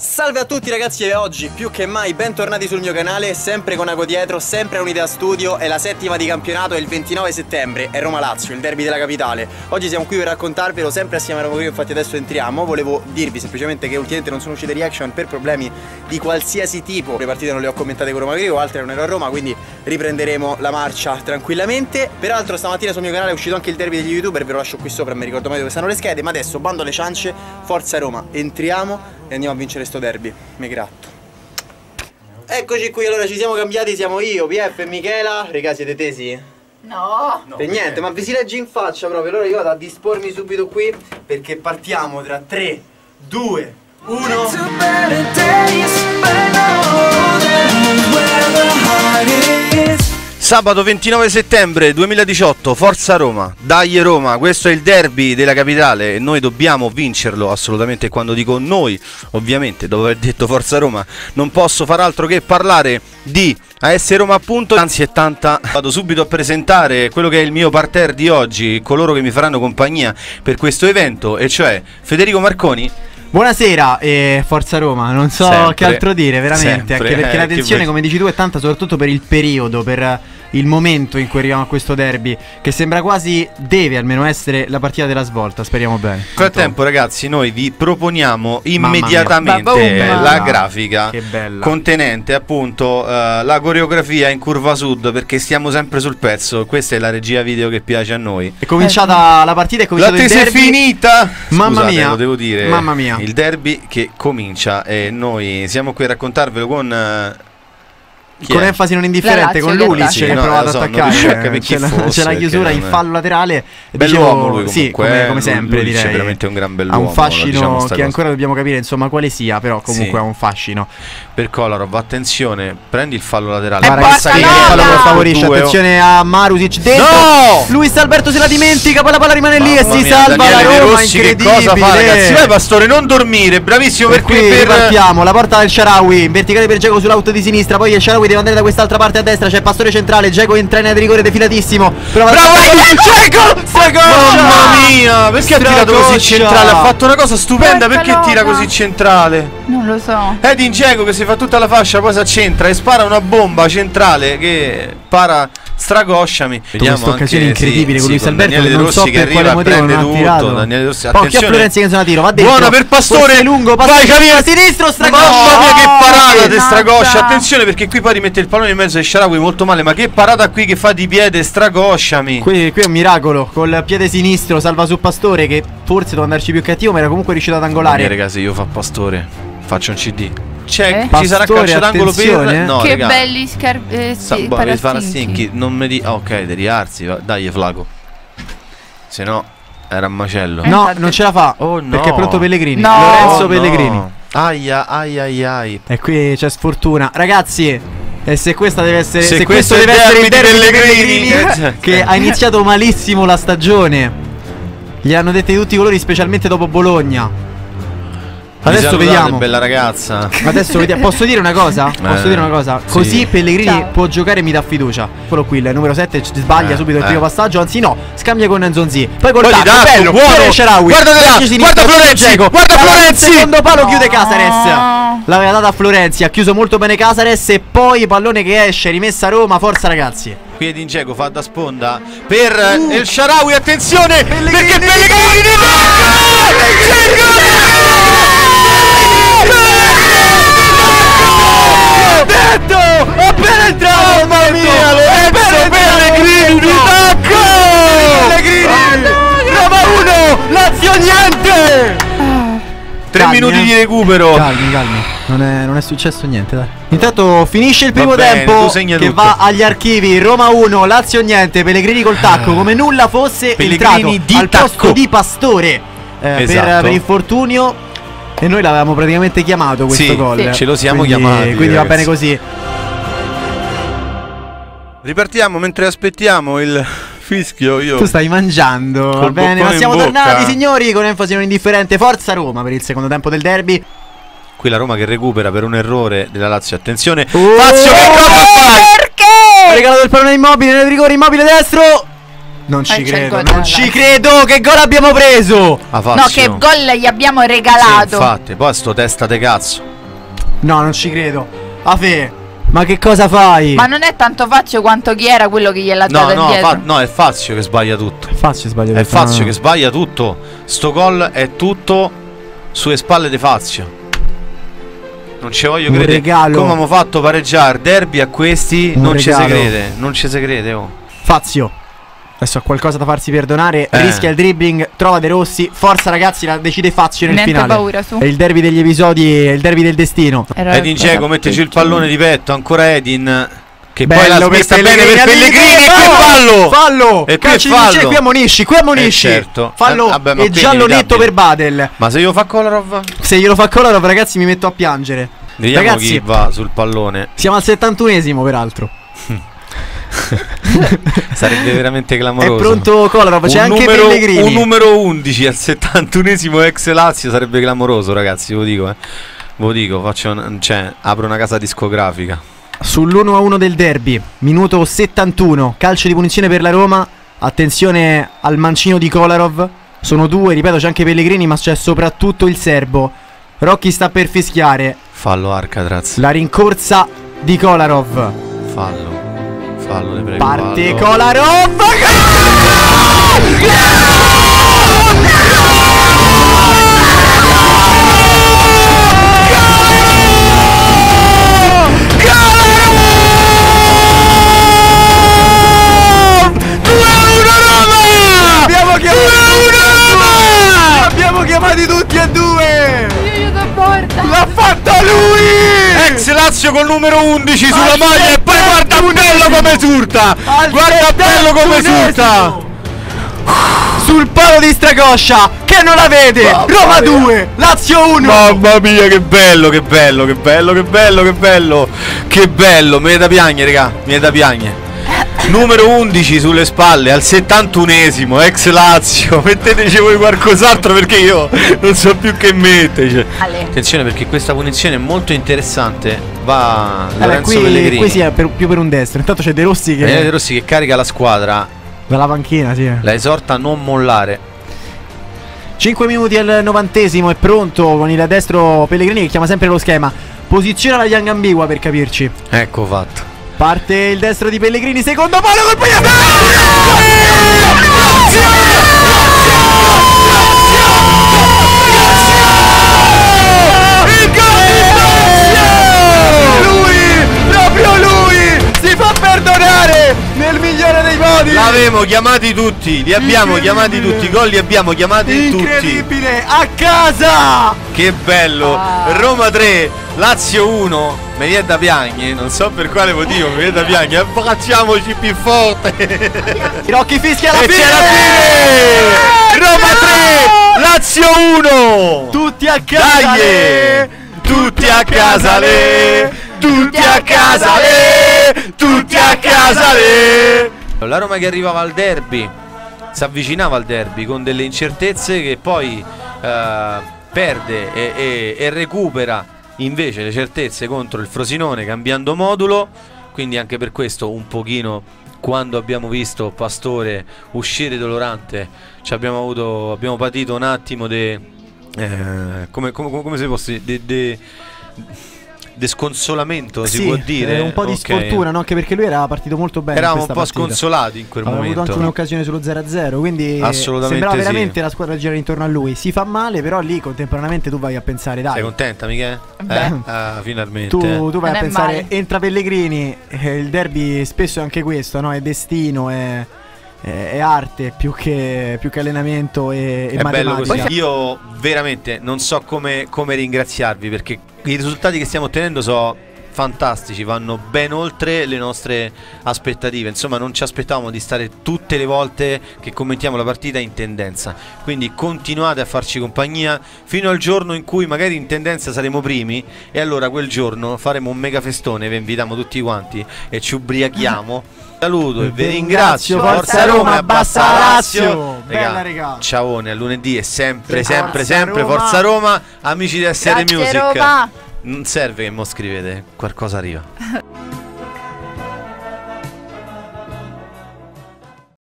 Salve a tutti ragazzi e oggi più che mai bentornati sul mio canale Sempre con Ago dietro, sempre a Unità Studio È la settima di campionato, è il 29 settembre È Roma-Lazio, il derby della capitale. Oggi siamo qui per raccontarvelo sempre assieme a Roma Grillo Infatti adesso entriamo Volevo dirvi semplicemente che ultimamente non sono uscite reaction Per problemi di qualsiasi tipo. Le partite non le ho commentate con Roma Grillo, altre non ero a Roma Quindi riprenderemo la marcia tranquillamente. Peraltro stamattina sul mio canale è uscito anche il derby degli youtuber Ve lo lascio qui sopra, mi ricordo mai dove stanno le schede Ma adesso bando alle ciance, forza Roma Entriamo e andiamo a vincere sto derby. Mi gratto. Eccoci qui, allora ci siamo cambiati, siamo io, PF e Michela. Regà, siete tesi? No. no per niente, ma vi si legge in faccia proprio. Allora io vado a dispormi subito qui perché partiamo tra 3, 2, 1. Sabato 29 settembre 2018, Forza Roma, dai Roma, questo è il derby della capitale e noi dobbiamo vincerlo assolutamente. Quando dico noi, ovviamente, dopo aver detto Forza Roma, non posso far altro che parlare di AS Roma appunto, anzi è tanta. Vado subito a presentare quello che è il mio parterre di oggi, coloro che mi faranno compagnia per questo evento, e cioè Federico Marconi. Buonasera e Forza Roma, non so sempre, che altro dire veramente, sempre, perché eh, la tensione come dici tu è tanta soprattutto per il periodo, per il momento in cui arriviamo a questo derby, che sembra quasi deve almeno essere la partita della svolta, speriamo bene. Nel frattempo ragazzi noi vi proponiamo immediatamente la grafica contenente appunto uh, la coreografia in curva sud perché stiamo sempre sul pezzo, questa è la regia video che piace a noi. È cominciata la partita, è cominciata la tesi è finita! Mamma Scusate, mia! Lo devo dire. Mamma mia! Il derby che comincia e noi siamo qui a raccontarvelo con... Uh, chi con è? enfasi non indifferente, con Lulic che, che ha provato so, ad attaccare. C'è la, c'è la chiusura in fallo laterale. Bell'uomo lui comunque, sì, come, come sempre direi. È veramente un gran bell'uomo. Ha un fascino diciamo che ancora dobbiamo capire insomma quale sia, però comunque ha un fascino. Per Kolarov, attenzione, prendi il fallo laterale. Guarda che il fallo lo favorisce, attenzione a Marusic dentro. No! Luis Alberto se la dimentica, poi la palla rimane lì e si salva la Roma, incredibile. Che cosa fa ragazzi? Vai Pastore, non dormire, bravissimo per qui partiamo, la porta del Sharawi, verticale per Giacomo sull'auto di sinistra, poi il Sharawi deve andare da quest'altra parte parte a destra c'è Pastore centrale Geco entra in area di rigore defilatissimo Prova Bravo Geco Mamma mia Perché ha tirato così centrale? Ha fatto una cosa stupenda Perché tira così centrale? Non lo so. Edin Geco che si fa tutta la fascia Poi si accentra e spara una bomba centrale Che para stragosciami. Vediamo questa occasione incredibile sì, con Luis sì, Alberto Daniele non so per quale motivo non ha tirato. Daniele Rossi, attenzione. Florenzi che sono a tiro, va dentro. Buona per Pastore. lungo, vai Camilla sinistro stragoscia. Mamma mia che parata di stragoscia. Attenzione perché qui poi rimette il pallone in mezzo ai Sharawi molto male, ma che parata qui che fa di piede stragosciami. Qui, qui è un miracolo, col piede sinistro salva su Pastore che forse doveva andarci più cattivo, ma era comunque riuscito ad angolare. Ragazzi, io fa Pastore, faccio un CD c'è, eh? ci sarà calcio d'angolo per no, che raga. belli scarpe eh, sì, boh, Parastinchi non mi di ah, ok devi riarsi dai Flaco se no era un macello. Eh, no non ce la fa oh, no. perché è pronto Pellegrini. No. Lorenzo oh, Pellegrini. No. aia aia aia. Ai. e qui c'è sfortuna. Ragazzi e se questa deve essere se, se questo, questo deve essere il derby Pellegrini, Pellegrini che ha iniziato malissimo la stagione. Gli hanno detto di tutti i colori specialmente dopo Bologna Adesso vediamo. bella ragazza. Adesso vediamo. Posso dire una cosa? Posso dire una cosa? Sì. Così Pellegrini Ciao. può giocare e mi dà fiducia. Quello qui, il numero 7 sbaglia eh, subito il eh. primo passaggio. Anzi, no, scambia con Nzonzi. Poi col tacco, bello, buono. Sharawi. Guarda là, guarda Florenzi. Guarda Florenzi. Secondo palo chiude Casares. L'aveva data a Florenzi. Ha chiuso molto bene Casares. E poi pallone che esce. Rimessa a Roma. Forza ragazzi. Qui Edin Dzeko fa da sponda per uh. El Sharawi. Attenzione. Pellegrini. Perché Pellegrini. Dzeko. Detto! Appena entrato! Mamma mia! Lorenzo Pellegrini! Tacco! Pellegrini! Roma 1! Lazio niente! Tre calmi, minuti eh. di recupero. Calmi, calmi. Non è, non è, successo niente, dai. Intanto finisce il primo bene, tempo. Che tutto. va agli archivi. Roma 1, Lazio niente. Pellegrini col tacco. Come nulla fosse Pellegrini entrato al tacco. posto di Pastore. Eh, esatto. per, per infortunio. E noi l'avevamo praticamente chiamato questo sì, gol. Sì. Ce lo siamo quindi, chiamati. Quindi ragazzi. va bene così. Ripartiamo mentre aspettiamo il fischio. Io tu stai mangiando. Va bene, ma siamo tornati, signori, con enfasi non indifferente. Forza Roma per il secondo tempo del derby. Qui la Roma che recupera per un errore della Lazio. Attenzione. Oh, Fazio che cosa fai? Perché? Ha regalato il pallone immobile nel rigore immobile destro. Non ci credo, non ci credo. Che gol abbiamo preso? No, che gol gli abbiamo regalato. Sì, infatti, poi sto testa de cazzo. No, non ci credo. Afe, ma che cosa fai? Ma non è tanto Fazio quanto chi era quello che gliel'ha no, data no, indietro. fa- no, è Fazio che sbaglia tutto. Fazio sbaglia È Fazio che sbaglia tutto. Sto gol è tutto sulle spalle di Fazio. Non ci voglio credere. regalo. Come abbiamo fatto pareggiare derby a questi? Un non ci si regalo. crede. Non ci si crede, oh. Fazio. Adesso ha qualcosa da farsi perdonare. Eh. Rischia il dribbling. Trova De Rossi. Forza, ragazzi. La decide Fazio nel Niente finale. paura, su. È il derby degli episodi. È il derby del destino. Era Edin Dzeko metteci il pallone di petto. Ancora Edin. Che Bello poi l'ha per smessa bene Pellegrini, per Pellegrini. E fallo. Fallo. E qui è Calcio di fallo. Qui ammonisci. Qui ammonisci. Eh, certo. Fallo. Eh, vabbè, ma e giallo netto per Badel. Ma se io fa Kolarov? Se glielo fa Kolarov, ragazzi, mi metto a piangere. Vediamo Ragazzi, chi va sul pallone. siamo al 71esimo, peraltro. Sarebbe veramente clamoroso. È pronto Kolarov. C'è anche numero, Pellegrini. un numero 11 al 71esimo ex Lazio sarebbe clamoroso, ragazzi. Ve lo dico, eh. Ve lo dico, faccio un- cioè, apro una casa discografica. Sull'1-1 del derby, minuto 71, calcio di punizione per la Roma. Attenzione al mancino di Kolarov. Sono due, ripeto, c'è anche Pellegrini, ma c'è soprattutto il serbo. Rocchi sta per fischiare. Fallo Arcatraz. La rincorsa di Kolarov. Fallo. Fallo, ne prego. Parte fallo. Lazio col numero 11 sulla Al maglia e poi guarda bello come surta! Guarda bello come surta! Sul palo di Stracoscia che non la vede. Roma 2 Lazio 1 Mamma mia che bello, che bello, che bello, che bello, che bello. Che bello, mi è da piangere raga, mi è da piangere Numero 11 sulle spalle al 71esimo, ex Lazio. Metteteci voi qualcos'altro perché io non so più che mettere Ale. Attenzione perché questa punizione è molto interessante. Va Vabbè, Lorenzo qui, Pellegrini. qui sì è per- più per un destro. Intanto c'è De Rossi che Daniele De Rossi che carica la squadra. Dalla panchina sì. La esorta a non mollare. 5 minuti al novantesimo è pronto con il destro Pellegrini che chiama sempre lo schema. Posiziona la Young ambigua per capirci. Ecco fatto Parte il destro di Pellegrini Secondo palo colpo L'avevo chiamati tutti, li abbiamo chiamati tutti, gol li abbiamo chiamati tutti. Incredibile A casa Che bello! Ah. Roma 3, Lazio 1. Mi viene da piangere, non so per quale motivo, mi viene da piangere. Facciamoci più forte! e Rocchi fischia alla c'è fine la fine! Roma 3, Lazio 1! Tutti a casa Dai! le! Tutti a casa le! Tutti a casa le! Tutti a casa le! La Roma che arrivava al derby si avvicinava al derby con delle incertezze che poi eh, perde e, e- e recupera invece le certezze contro il Frosinone cambiando modulo. Quindi anche per questo un pochino quando abbiamo visto Pastore uscire dolorante abbiamo avuto abbiamo patito un attimo di come, come, come si può dire de, de- de sconsolamento si Sì, può dire eh, un po' di Ok. sfortuna, no? Anche perché lui era partito molto bene. eravamo un po' partita. sconsolati in quel Aveva avuto momento anche un'occasione sullo 0-0, quindi Assolutamente sembrava sì. veramente la squadra girare intorno a lui. Si fa male, però lì contemporaneamente tu vai a pensare, dai. Sei contenta, Michele? Beh. Eh? Ah, finalmente. Tu, tu vai Non a pensare, male. entra Pellegrini, eh, il derby spesso è anche questo, no? È destino, è, è- arte più che, più che allenamento e, e È bello matematica. così. Io veramente non so come, come ringraziarvi perché i risultati che stiamo ottenendo sono fantastici, vanno ben oltre le nostre aspettative. Insomma, non ci aspettavamo di stare tutte le volte che commentiamo la partita in tendenza. Quindi continuate a farci compagnia fino al giorno in cui magari in tendenza saremo primi e allora quel giorno faremo un mega festone, vi invitiamo tutti quanti e ci ubriachiamo. Saluto e vi ringrazio. Forza Roma, abbassa Lazio. Bella, regà. Ciaone a lunedì e sempre, sempre, sempre Roma. Forza Roma, amici di essere Grazie Music. Roma. Non serve che mo scrivete, qualcosa arriva.